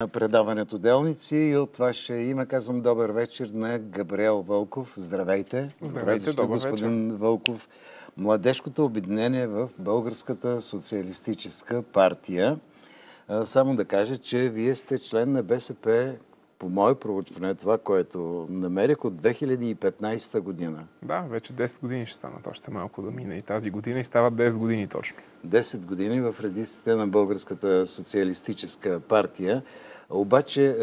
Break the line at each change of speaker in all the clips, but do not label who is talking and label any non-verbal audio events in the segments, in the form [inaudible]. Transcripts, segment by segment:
на предаването Делници и от ваше име казвам добър вечер на Габриел Вълков. Здравейте.
Здравейте, добър, добър
господин
вечер.
Вълков. Младежкото обединение в Българската социалистическа партия. Само да кажа, че вие сте член на БСП по мое проучване, това, което намерих от 2015 година.
Да, вече 10 години ще станат. Още малко да мине и тази година и стават 10 години точно.
10 години в редиците на Българската социалистическа партия. Обаче,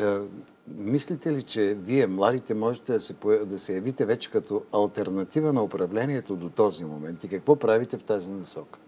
мислите ли, че вие, младите, можете да се, да се явите вече като альтернатива на управлението до този момент? И какво правите в тази насока?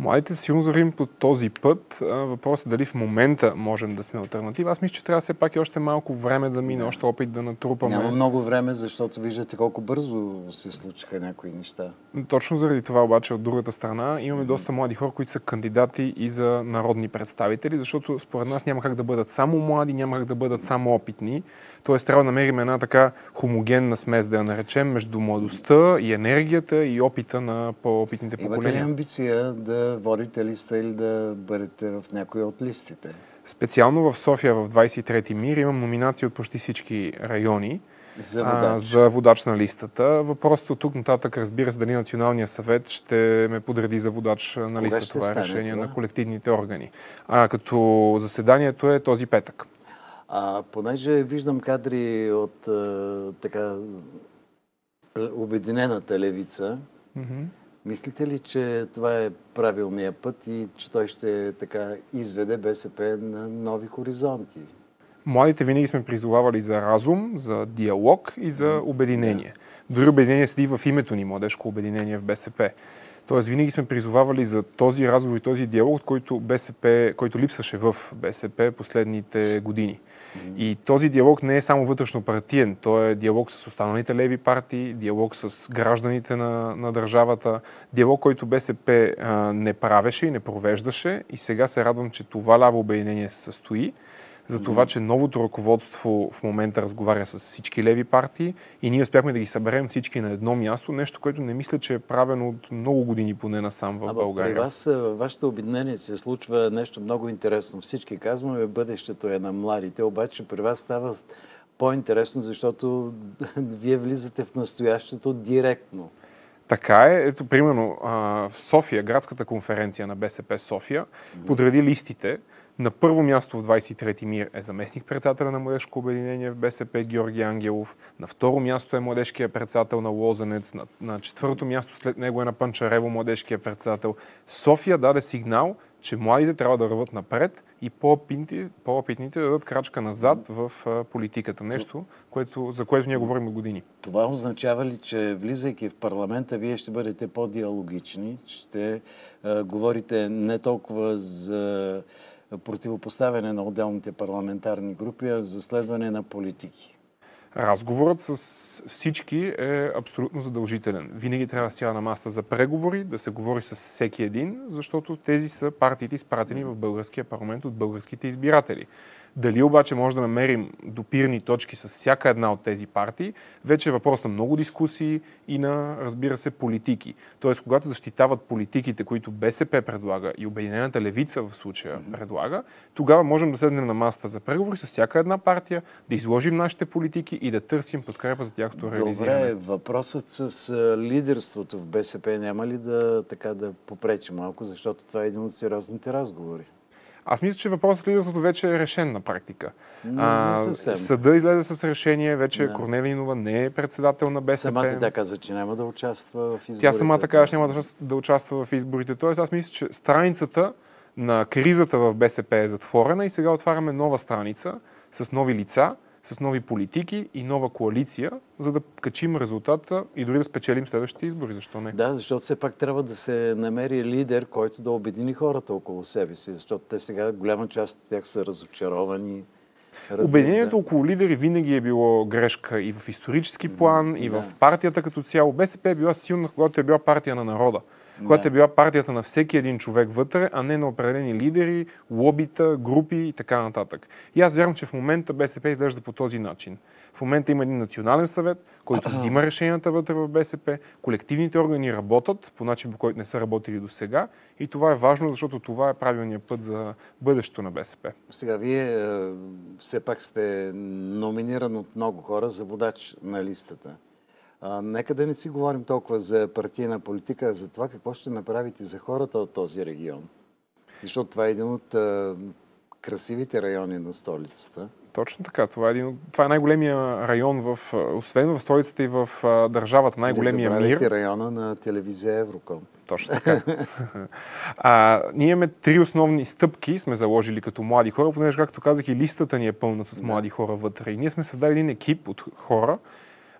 Младите силно завървим по този път. Въпросът е дали в момента можем да сме альтернатива. Аз мисля, че трябва все пак и още малко време да мине, още опит да натрупаме.
Няма много време, защото виждате колко бързо се случиха някои неща.
Точно заради това обаче от другата страна имаме доста млади хора, които са кандидати и за народни представители, защото според нас няма как да бъдат само млади, няма как да бъдат само опитни. Тоест трябва да намерим една така хомогенна смес, да я наречем, между младостта и енергията и опита на по-опитните поколения.
Имате ли амбиция да водите листа или да бъдете в някои от листите?
Специално в София в 23-ти мир имам номинации от почти всички райони.
За водач. А,
за водач на листата. Въпросът от тук нататък, разбира се, дали Националния съвет ще ме подреди за водач на листа. Това е решение това? на колективните органи. А, като заседанието е този петък.
А понеже виждам кадри от а, така обединената левица, mm-hmm. мислите ли, че това е правилният път и че той ще така изведе БСП на нови хоризонти?
Младите винаги сме призовавали за разум, за диалог и за обединение. Дори обединение седи в името ни, младежко обединение в БСП. Тоест, винаги сме призовавали за този разговор и този диалог, който, БСП, който липсваше в БСП последните години. И този диалог не е само вътрешно партиен, той е диалог с останалите леви партии, диалог с гражданите на, на държавата, диалог, който БСП а, не правеше и не провеждаше. И сега се радвам, че това ляво обединение се състои за това, че новото ръководство в момента разговаря с всички леви партии и ние успяхме да ги съберем всички на едно място, нещо, което не мисля, че е правено от много години поне насам в България.
При вас, вашето обединение се случва нещо много интересно. Всички казваме, бъдещето е на младите, обаче при вас става по-интересно, защото [laughs] вие влизате в настоящето директно.
Така е. Ето, примерно, в София, градската конференция на БСП София, подреди листите, на първо място в 23-ти мир е заместник председателя на Младежко обединение в БСП Георги Ангелов. На второ място е младежкия председател на Лозенец. На, на четвърто място след него е на Панчарево младежкия председател. София даде сигнал, че младите трябва да ръват напред и по-опитните, по-опитните да дадат крачка назад в политиката. Нещо, което, за което ние говорим от години.
Това означава ли, че влизайки в парламента, вие ще бъдете по-диалогични, ще а, говорите не толкова за противопоставяне на отделните парламентарни групи, а за следване на политики.
Разговорът с всички е абсолютно задължителен. Винаги трябва да сяда на маста за преговори, да се говори с всеки един, защото тези са партиите изпратени в българския парламент от българските избиратели. Дали обаче може да намерим допирни точки с всяка една от тези партии, вече е въпрос на много дискусии и на, разбира се, политики. Тоест, когато защитават политиките, които БСП предлага и Обединената левица в случая mm-hmm. предлага, тогава можем да седнем на масата за преговори с всяка една партия, да изложим нашите политики и да търсим подкрепа за тяхното реализиране.
Добре, въпросът с лидерството в БСП няма ли да, така, да попречи малко, защото това е един от сериозните разговори?
Аз мисля, че въпросът с лидерството вече е решен на практика.
Не, съвсем.
Съда излезе с решение, вече да. Корнелия Инова не е председател на БСП.
Самата тя каза, че няма да участва в изборите.
Тя самата каза, че няма да, да участва в изборите. Тоест аз мисля, че страницата на кризата в БСП е затворена и сега отваряме нова страница с нови лица, с нови политики и нова коалиция, за да качим резултата и дори да спечелим следващите избори. Защо не?
Да, защото все пак трябва да се намери лидер, който да обедини хората около себе си, защото те сега голяма част от тях са разочаровани.
Обединението да. около лидери винаги е било грешка и в исторически план, и да. в партията като цяло. БСП е била силна, когато е била партия на народа. Която е била партията на всеки един човек вътре, а не на определени лидери, лобита, групи и така нататък. И аз вярвам, че в момента БСП изглежда по този начин. В момента има един национален съвет, който взима решенията вътре в БСП, колективните органи работят по начин, по който не са работили до сега и това е важно, защото това е правилният път за бъдещето на БСП.
Сега, вие е, все пак сте номиниран от много хора за водач на листата. А, нека да не си говорим толкова за партийна политика, а за това какво ще направите за хората от този регион. Защото това е един от а, красивите райони на столицата.
Точно така. Това е, един, това е най-големия район, в, освен в столицата и в а, държавата, най-големия
не
мир.
района на телевизия Евроком.
Точно така. [laughs] а, ние имаме три основни стъпки, сме заложили като млади хора, понеже, както казах, и листата ни е пълна с млади хора вътре. И ние сме създали един екип от хора,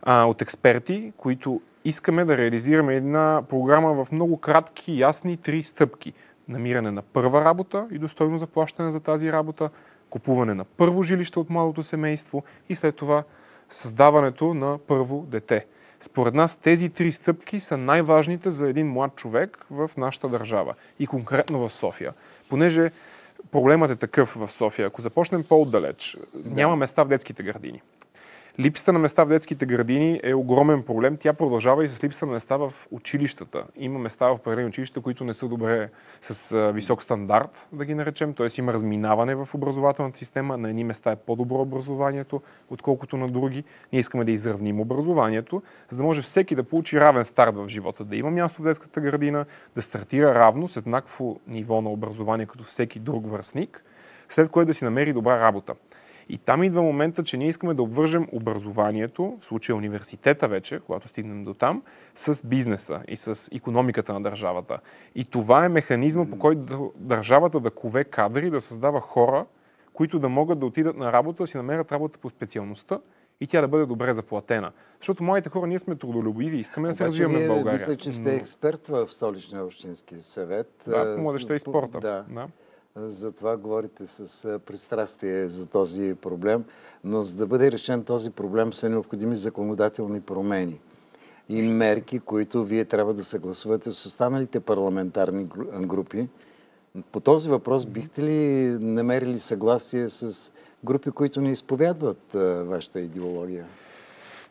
а, от експерти, които искаме да реализираме една програма в много кратки, ясни три стъпки. Намиране на първа работа и достойно заплащане за тази работа, купуване на първо жилище от младото семейство и след това създаването на първо дете. Според нас тези три стъпки са най-важните за един млад човек в нашата държава и конкретно в София. Понеже проблемът е такъв в София. Ако започнем по-отдалеч, няма места в детските градини. Липсата на места в детските градини е огромен проблем. Тя продължава и с липсата на места в училищата. Има места в определени училища, които не са добре с висок стандарт, да ги наречем. Т.е. има разминаване в образователната система. На едни места е по-добро образованието, отколкото на други. Ние искаме да изравним образованието, за да може всеки да получи равен старт в живота, да има място в детската градина, да стартира равно с еднакво ниво на образование като всеки друг връзник, след което да си намери добра работа. И там идва момента, че ние искаме да обвържем образованието, в случая университета вече, когато стигнем до там, с бизнеса и с економиката на държавата. И това е механизма, по който държавата да кове кадри, да създава хора, които да могат да отидат на работа, да си намерят работа по специалността и тя да бъде добре заплатена. Защото моите хора, ние сме трудолюбиви, искаме да се развиваме в България.
Мисля, че сте експерт в столичния общински съвет.
Да, по младеща и спорта.
Да. да. За това говорите с пристрастие за този проблем, но за да бъде решен този проблем са необходими законодателни промени и мерки, които вие трябва да съгласувате с останалите парламентарни групи. По този въпрос бихте ли намерили съгласие с групи, които не изповядват вашата идеология?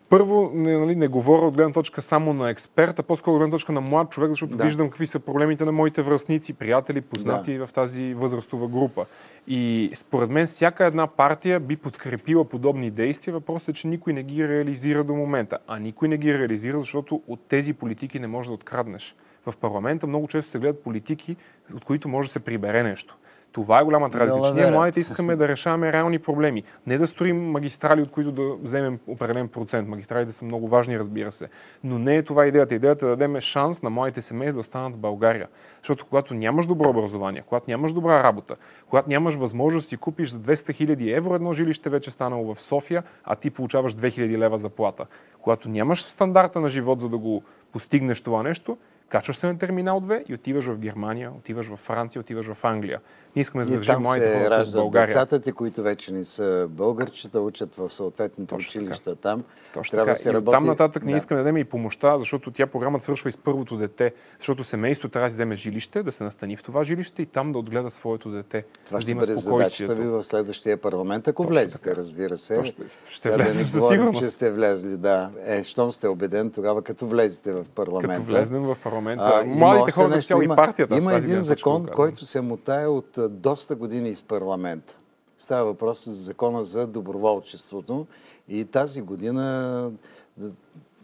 Първо, не, нали, не говоря от гледна точка само на експерт, а по-скоро от гледна точка на млад човек, защото да. виждам какви са проблемите на моите връзници, приятели, познати да. в тази възрастова група. И според мен всяка една партия би подкрепила подобни действия. Въпросът е, че никой не ги реализира до момента. А никой не ги реализира, защото от тези политики не можеш да откраднеш. В парламента много често се гледат политики, от които може да се прибере нещо. Това е голямата разлика. Ние младите искаме да решаваме реални проблеми. Не да строим магистрали, от които да вземем определен процент. Магистралите са много важни, разбира се. Но не е това идеята. Идеята е да дадем шанс на младите семейства да останат в България. Защото когато нямаш добро образование, когато нямаш добра работа, когато нямаш възможност да си купиш за 200 000 евро едно жилище вече станало в София, а ти получаваш 2000 лева заплата. Когато нямаш стандарта на живот, за да го постигнеш това нещо, Качваш се на терминал 2 и отиваш в Германия, отиваш в Франция, отиваш в Англия. Ние искаме да задържим моите хора в България.
децата ти, които вече не са българчета, учат в съответните Точно училища така. там.
Точно Трябва така. Да се работи... там нататък да. ние искаме да дадем и помощта, защото тя програмата свършва и с първото дете, защото семейството трябва да вземе жилище, да се настани в това жилище и там да отгледа своето дете.
Това ще да бъде задачата ви в следващия парламент, ако Точно влезете, така. разбира се.
Точно. Ще влезем да със сигурност.
че сте влезли, да. Е, щом сте убеден, тогава като влезете в парламента.
Като влезнем в парламента. А, Младите хора нещо, цяло
има,
и партията.
Има един закон, който се мутае от доста години из парламента. Става въпрос за закона за доброволчеството. И тази година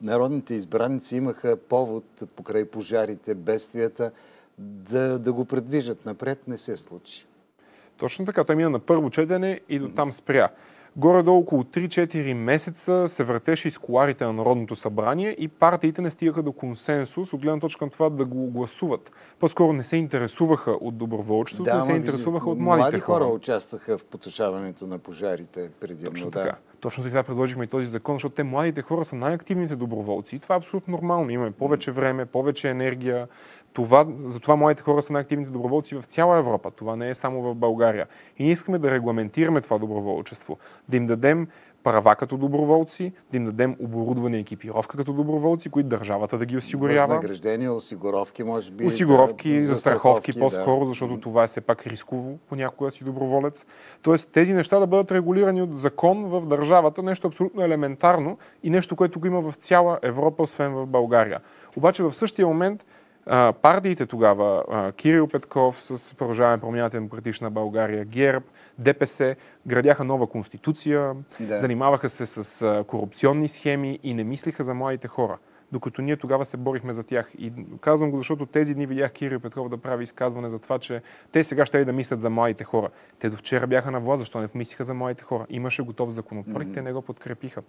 народните избраници имаха повод покрай пожарите, бедствията, да, да го предвижат напред. Не се случи.
Точно така. Той мина на първо четене и до там спря. Горе-долу около 3-4 месеца се въртеше из коларите на Народното събрание и партиите не стигаха до консенсус от гледна точка на това да го гласуват. По-скоро не се интересуваха от доброволчеството, да, не се интересуваха от младите
млади хора. хора участваха в потушаването на пожарите преди
Точно така. Да. Точно за това предложихме и този закон, защото те младите хора са най-активните доброволци. И това е абсолютно нормално. Имаме повече време, повече енергия, Това, затова моите хора са най-активните доброволци в цяла Европа. Това не е само в България. И ние искаме да регламентираме това доброволчество, да им дадем права като доброволци, да им дадем оборудване и екипировка като доброволци, които държавата да ги осигурява.
Възнаграждения, осигуровки, може би.
Осигуровки, да, застраховки по-скоро, да. защото това е все пак рисково понякога си доброволец. Тоест тези неща да бъдат регулирани от закон в държавата, нещо абсолютно елементарно и нещо, което го има в цяла Европа, освен в България. Обаче в същия момент партиите тогава, Кирил Петков с Продължаване промяната демократична България, ГЕРБ, ДПС, градяха нова конституция, да. занимаваха се с корупционни схеми и не мислиха за младите хора. Докато ние тогава се борихме за тях. И казвам го, защото тези дни видях Кирил Петков да прави изказване за това, че те сега ще да мислят за младите хора. Те до вчера бяха на власт, защо не помислиха за младите хора? Имаше готов законопроект, mm-hmm. те не го подкрепиха.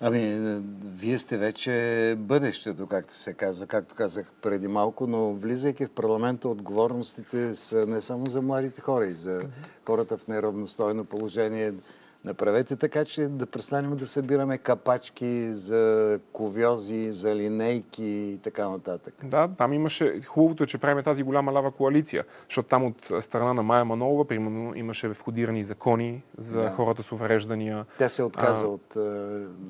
Ами, вие сте вече бъдещето, както се казва, както казах преди малко, но влизайки в парламента, отговорностите са не само за младите хора, и за хората в неравностойно положение, Направете така, че да престанем да събираме капачки за ковьози, за линейки и така нататък.
Да, там имаше... Хубавото е, че правим тази голяма лава коалиция, защото там от страна на Майя Манолова, примерно, имаше входирани закони за да. хората с увреждания.
Тя се отказа а, от...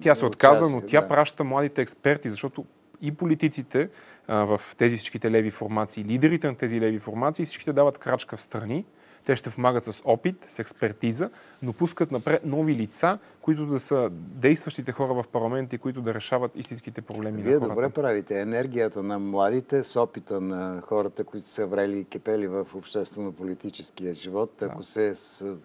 Тя се от отказа, тази, но тя да. праща младите експерти, защото и политиците а, в тези всичките леви формации, лидерите на тези леви формации, всичките дават крачка в страни те ще помагат с опит, с експертиза, но пускат напред нови лица, които да са действащите хора в парламента и които да решават истинските проблеми
Вие
на хората.
добре правите. Енергията на младите с опита на хората, които са врели и кипели в обществено-политическия живот, да. ако се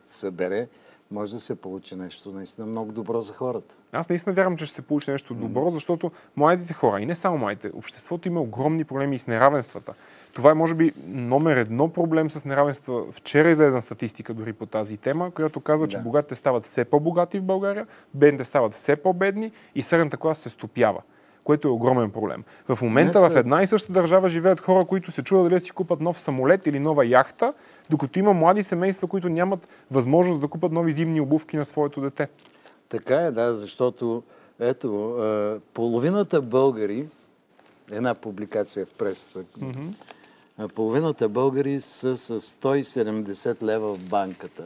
събере, може да се получи нещо наистина много добро за хората.
Аз наистина вярвам, че ще се получи нещо добро, защото младите хора, и не само младите, обществото има огромни проблеми с неравенствата. Това е, може би, номер едно проблем с неравенства. Вчера излезе статистика дори по тази тема, която казва, да. че богатите стават все по-богати в България, бедните стават все по-бедни и средната класа се стопява което е огромен проблем. В момента са... в една и съща държава живеят хора, които се чудят дали си купат нов самолет или нова яхта, докато има млади семейства, които нямат възможност да купат нови зимни обувки на своето дете.
Така е, да, защото ето, половината българи, една публикация в пресата, mm-hmm половината българи са с 170 лева в банката.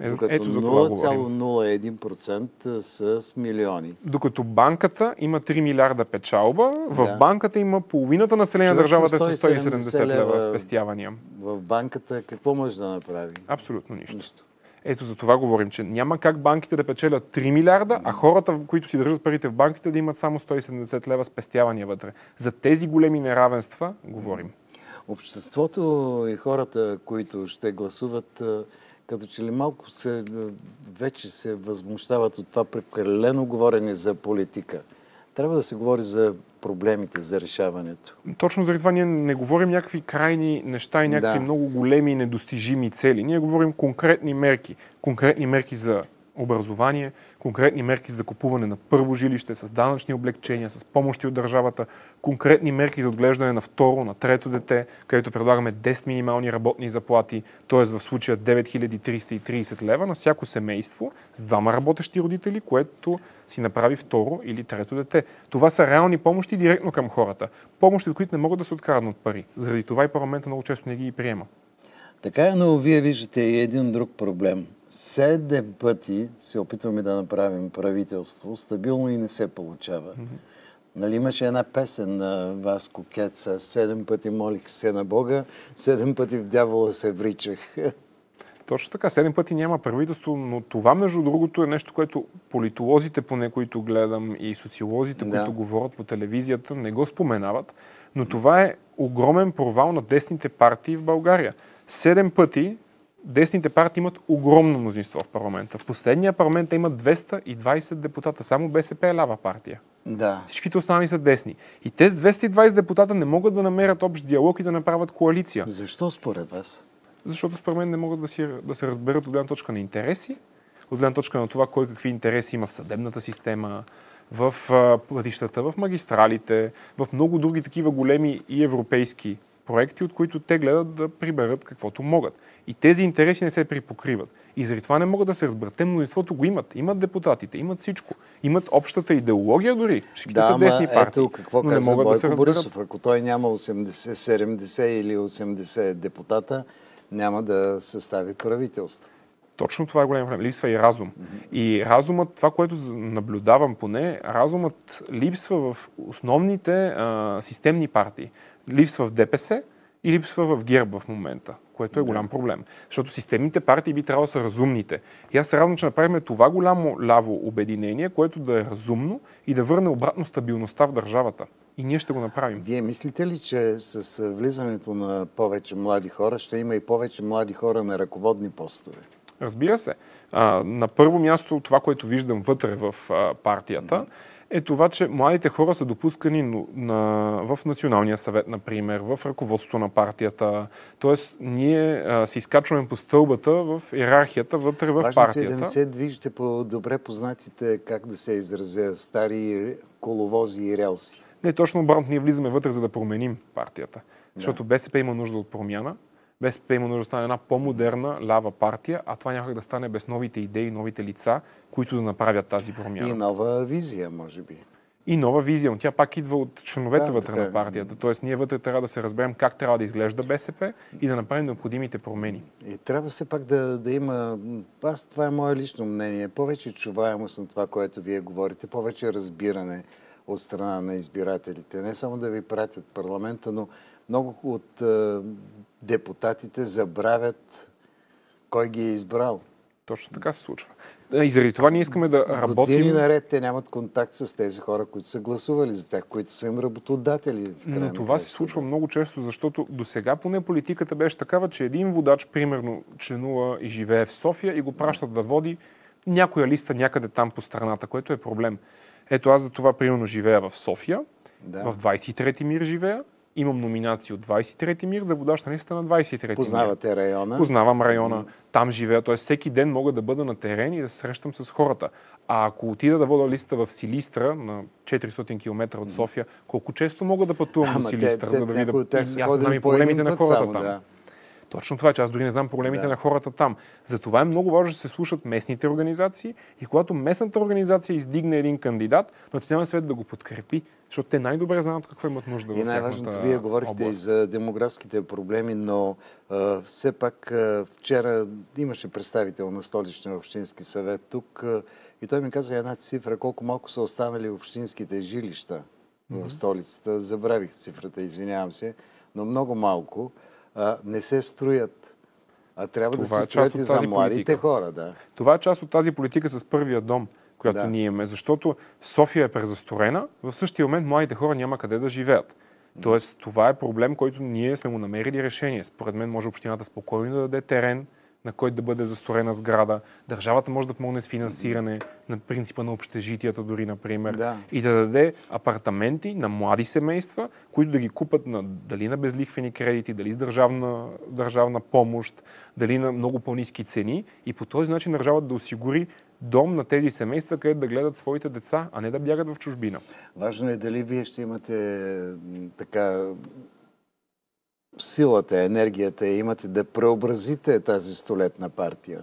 Е, докато 0,01% са с милиони.
Докато банката има 3 милиарда печалба, в да. банката има половината население на държавата с 170 лева спестявания.
В банката какво може да направи?
Абсолютно нищо. нищо. Ето за това говорим, че няма как банките да печелят 3 милиарда, а хората, които си държат парите в банките, да имат само 170 лева спестявания вътре. За тези големи неравенства говорим.
Обществото и хората, които ще гласуват, като че ли малко се, вече се възмущават от това прекалено говорене за политика. Трябва да се говори за проблемите, за решаването.
Точно заради това ние не говорим някакви крайни неща и някакви да. много големи недостижими цели. Ние говорим конкретни мерки. Конкретни мерки за образование, конкретни мерки за купуване на първо жилище, с данъчни облегчения, с помощи от държавата, конкретни мерки за отглеждане на второ, на трето дете, където предлагаме 10 минимални работни заплати, т.е. в случая 9330 лева на всяко семейство с двама работещи родители, което си направи второ или трето дете. Това са реални помощи директно към хората. Помощи, от които не могат да се откраднат пари. Заради това и парламента много често не ги приема.
Така е, но вие виждате и един друг проблем. Седем пъти се опитваме да направим правителство, стабилно и не се получава. Mm-hmm. Нали, имаше една песен на Васко Кеца. Седем пъти молих се на Бога, седем пъти в дявола се вричах. [laughs]
Точно така, седем пъти няма правителство, но това, между другото, е нещо, което политолозите, поне които гледам, и социолозите, да. които говорят по телевизията, не го споменават. Но това е огромен провал на десните партии в България. Седем пъти десните партии имат огромно мнозинство в парламента. В последния парламент има 220 депутата. Само БСП е лява партия.
Да.
Всичките останали са десни. И тези 220 депутата не могат да намерят общ диалог и да направят коалиция.
Защо според вас?
Защото според мен не могат да, си, да се разберат от гледна точка на интереси, от гледна точка на това кой какви интереси има в съдебната система, в пътищата, в магистралите, в много други такива големи и европейски проекти, от които те гледат да приберат каквото могат. И тези интереси не се припокриват. И заради това не могат да се разберат. Те мнозинството го имат. Имат депутатите, имат всичко. Имат общата идеология дори. Всичките
да,
са десни партии.
Ето какво
но
каза
не могат
Бойко
да се разберат.
Борисов. Ако той няма 80, 70 или 80 депутата, няма да състави правителство.
Точно това е голям проблем. Липсва и разум. И разумът, това, което наблюдавам поне, разумът липсва в основните а, системни партии. Липсва в ДПС и липсва в ГЕРБ в момента, което е голям проблем. Защото системните партии би трябвало да са разумните. И аз се радвам, че направим това голямо ляво обединение, което да е разумно и да върне обратно стабилността в държавата. И ние ще го направим.
Вие мислите ли, че с влизането на повече млади хора ще има и повече млади хора на ръководни постове?
Разбира се. А, на първо място това, което виждам вътре в а, партията, е това, че младите хора са допускани в Националния съвет, например, в ръководството на партията. Тоест, ние а, се изкачваме по стълбата в иерархията вътре в
Важното
партията.
е да не се движите по добре познатите, как да се изразя, стари коловози и релси.
Не, точно обратно, ние влизаме вътре, за да променим партията. Защото БСП има нужда от промяна. БСП има нужда да стане една по-модерна лява партия, а това някак да стане без новите идеи, новите лица, които да направят тази промяна.
И нова визия, може би.
И нова визия, но тя пак идва от членовете
Да,
вътре
така е.
на партията. Тоест ние вътре трябва да се разберем как трябва да изглежда БСП и да направим необходимите промени.
И трябва все пак да, да има, аз това е мое лично мнение, повече чуваемост на това, което вие говорите, повече разбиране от страна на избирателите. Не само да ви пратят парламента, но много от е, депутатите забравят кой ги е избрал.
Точно така се случва. Е, И заради това ние искаме да
Години
работим.
наред те нямат контакт с тези хора, които са гласували за тях, които са им работодатели.
Но това се случва много често, защото до сега поне политиката беше такава, че един водач, примерно, членува и живее в София и го пращат да води някоя листа някъде там по страната, което е проблем. Ето аз за това, примерно, живея в София,
Да.
в 23-ти мир живея, имам номинации от 23-ти мир за водач на листа на 23-ти мир.
Познавате района.
Познавам района, там живея, т.е. всеки ден мога да бъда на терен и да се срещам с хората. А ако отида да вода листа в Силистра, на 400 км от София, колко често мога да пътувам до
Ама
Силистра,
те,
за да видя
са
и аз знам
ходили
и
по
проблемите на хората
само,
там.
да.
Точно това, че аз дори не знам проблемите
Да.
на хората там. Затова е много важно да се слушат местните организации и когато местната организация издигне един кандидат, Националният съвет да го подкрепи, защото те най-добре знаят какво имат нужда
И най-важното, вие говорихте и
област.
за демографските проблеми, но а, все пак а, вчера имаше представител на столичния общински съвет тук а, и той ми каза една цифра, колко малко са останали общинските жилища в столицата. Забравих цифрата, извинявам се, но много малко. А, не се строят. А трябва
Това
да
е
се
част
строят и за младите
политика.
хора, да.
Това е част от тази политика с първия дом, която
Да.
ние имаме, защото София е презастроена, в същия момент младите хора няма къде да живеят. Тоест, това е проблем, който ние сме му намерили решение. Според мен може общината спокойно да даде терен, на който да бъде застроена сграда. Държавата може да помогне с финансиране на принципа на общежитията дори, например.
Да.
И да даде апартаменти на млади семейства, които да ги купат на, дали на безлихвени кредити, дали с държавна, държавна помощ, дали на много по-низки цени. И по този начин държавата да осигури дом на тези семейства, където да гледат своите деца, а не да бягат в чужбина.
Важно е дали вие ще имате така силата, енергията, имате да преобразите тази столетна партия.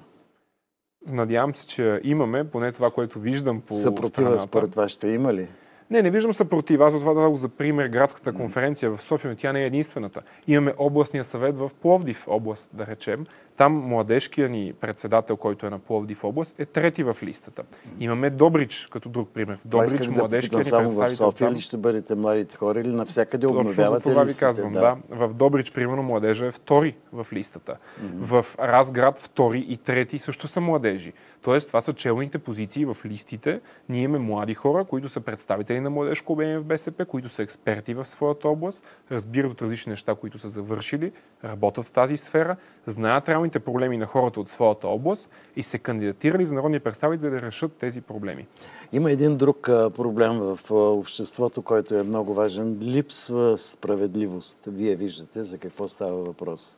Надявам се, че имаме, поне това, което виждам по
Съпротива според вас ще има ли?
Не, не виждам съпротив. Аз затова дадох за пример градската конференция в София, но тя не е единствената. Имаме областния съвет в Пловдив област, да речем. Там младежкия ни председател, който е на Пловдив област, е трети в листата. Имаме Добрич, като друг пример. В Добрич
да
младежкия
попитам
ни
само в София
там.
ли ще бъдете младите хора или навсякъде
Точно за
обновявате
това ви казвам, да. В Добрич, примерно, младежа е втори в листата. В Разград втори и трети също са младежи. Тоест, това са челните позиции в листите. Ние имаме млади хора, които са представители на младежко обединение в БСП, които са експерти в своята област, разбират от различни неща, които са завършили, работят в тази сфера, знаят реалните проблеми на хората от своята област и се кандидатирали за народни представители да решат тези проблеми.
Има един друг проблем в обществото, който е много важен. Липсва справедливост. Вие виждате за какво става въпрос.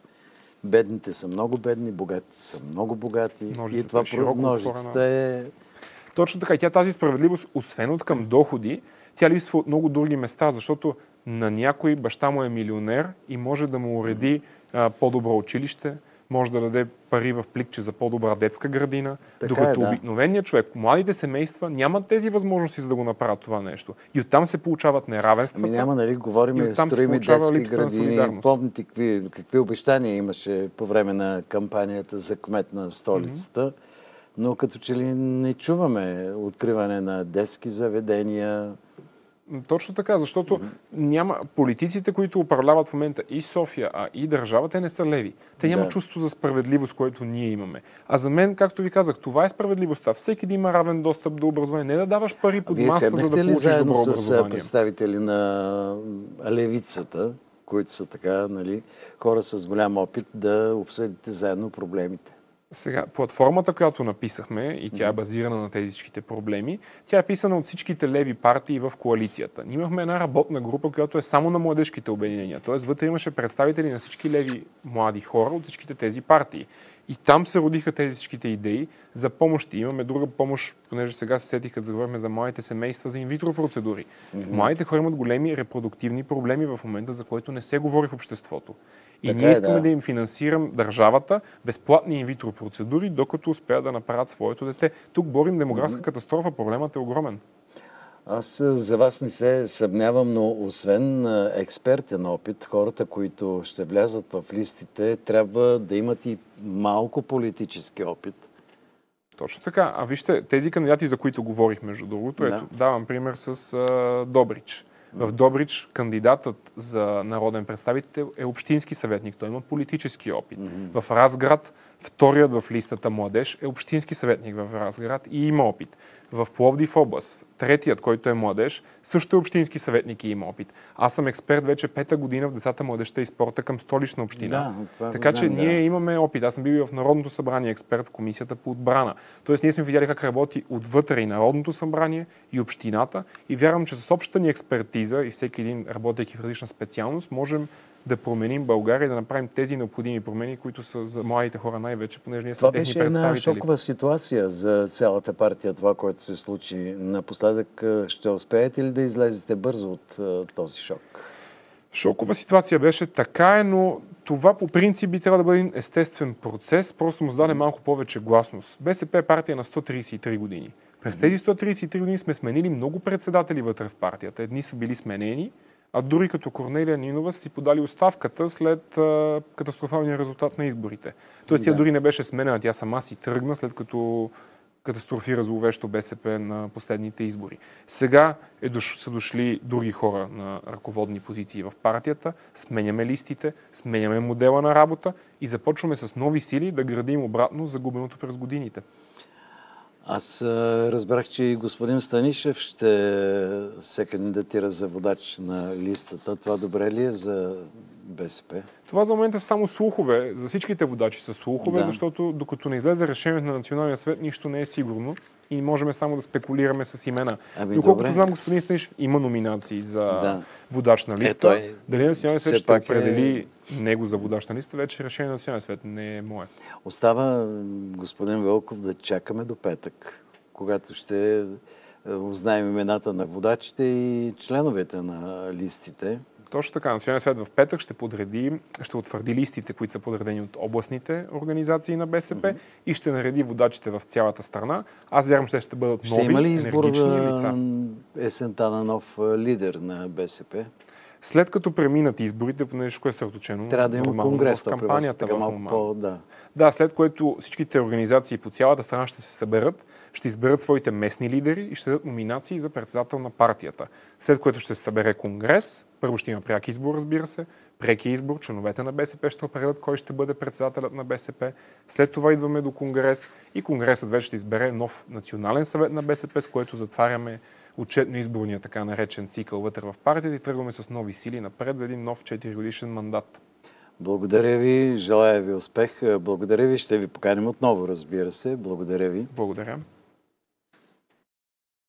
Бедните са много бедни, богатите са много богати.
Множеството
и това
е широко
множеството е...
Точно така. И тя тази справедливост, освен от към доходи, тя липсва от много други места, защото На някой баща му е милионер и може да му уреди а, по-добро училище, може да даде пари в пликче за по-добра детска градина,
Така
докато
е, да.
обикновеният човек, младите семейства нямат тези възможности за да го направят това нещо. И оттам се получават неравенствата.
Ами няма, нали, говорим,
И оттам се
строим
получава
детски градини. Помните какви, какви обещания имаше по време на кампанията за кмет на столицата, но като че ли не чуваме откриване на детски заведения.
Точно така, защото няма политиците, които управляват в момента и София, а и държавата, не са леви. Те нямат
Да.
чувство за справедливост, което ние имаме. А за мен, както ви казах, това е справедливостта. Всеки да има равен достъп до образование. Не да даваш пари под
Вие
масата, за да получиш добро
с а,
образование.
представители на левицата, които са така, нали, хора с голям опит, да обсъдите заедно проблемите?
Сега, платформата, която написахме, и тя е базирана на тези всичките проблеми, тя е писана от всичките леви партии в коалицията. Ние имахме една работна група, която е само на младежките обединения. Тоест, вътре имаше представители на всички леви млади хора от всичките тези партии. И там се родиха тези всичките идеи за помощи. Имаме друга помощ, понеже сега се сетих, като заговорим за младите семейства, за инвитро процедури. Младите хора имат големи репродуктивни проблеми в момента, за което не се говори в обществото. И
Така
ние
е,
искаме
да.
да им финансирам държавата безплатни инвитро процедури, докато успеят да направят своето дете. Тук борим демографска катастрофа, проблемът е огромен.
Аз за вас не се съмнявам, но освен експертен опит, хората, които ще влязат в листите, трябва да имат и малко политически опит.
Точно така. А вижте, тези кандидати, за които говорих, между другото,
Да.
ето, давам пример с а, Добрич. В Добрич кандидатът за народен представител е общински съветник. Той има политически опит. В Разград вторият в листата младеж е общински съветник в Разград и има опит. В Пловдив област, третият, който е младеж, също е общински съветник и има опит. Аз съм експерт вече пета година в децата, младежта и спорта към столична община.
Да,
така че
знам, да.
ние имаме опит. Аз съм бил в Народното събрание експерт в комисията по отбрана. Тоест ние сме видяли как работи отвътре и Народното събрание, и общината. И вярвам, че с общата ни експертиза и всеки един, работейки в различна специалност, можем да променим България да направим тези необходими промени, които са за младите хора най-вече, понеже ние сме
Това
техни
беше една
представители.
шокова ситуация за цялата партия, това, което се случи напоследък. Ще успеете ли да излезете бързо от този шок?
Шокова ситуация беше така е, но това по принцип би трябвало да бъде един естествен процес, просто му зададе малко повече гласност. БСП е партия на 133 години. През тези 133 години сме сменили много председатели вътре в партията. Едни са били сменени, а дори като Корнелия Нинова си подали оставката след а, катастрофалния резултат на изборите. Тоест тя
Да.
дори не беше сменена, тя сама си тръгна след като катастрофира зловещо БСП на последните избори. Сега е дош, са дошли други хора на ръководни позиции в партията, сменяме листите, сменяме модела на работа и започваме с нови сили да градим обратно загубеното през годините.
Аз разбрах, че и господин Станишев ще се кандидатира за водач на листата. Това добре ли е за БСП?
Това за момента са само слухове. За всичките водачи са слухове,
Да.
защото докато не излезе решението на Националния съвет, нищо не е сигурно и можем само да спекулираме с имена.
Ами,
Доколкото
добре.
знам, господин Станишев има номинации за
Да.
водач на листа.
той
Дали Националния съвет ще
е-
определи него за водач на листа, вече решение на Националния съвет не е мое.
Остава, господин Велков, да чакаме до петък, когато ще е, узнаем имената на водачите и членовете на листите.
Точно така. Националният съвет в петък ще подреди, ще утвърди листите, които са подредени от областните организации на БСП и ще нареди водачите в цялата страна. Аз вярвам, че ще бъдат
Ще
нови,
има ли избор
лица.
есента на нов а, лидер на БСП?
След като преминат изборите, понеже всичко е съсредоточено
Трябва да има конгрес,
в
вас е
кампанията
така малко по... Да.
Да, след което всичките организации по цялата страна ще се съберат, ще изберат своите местни лидери и ще дадат номинации за председател на партията. След което ще се събере конгрес. Първо ще има пряк избор, разбира се. Преки избор, членовете на БСП ще определят кой ще бъде председателят на БСП. След това идваме до конгрес и конгресът вече ще избере нов национален съвет на БСП, с което затваряме отчетно-изборния така наречен цикъл вътре в партията и тръгваме с нови сили напред за един нов 4 годишен мандат.
Благодаря ви, желая ви успех. Благодаря ви, ще ви поканим отново, разбира се. Благодаря ви.
Благодаря.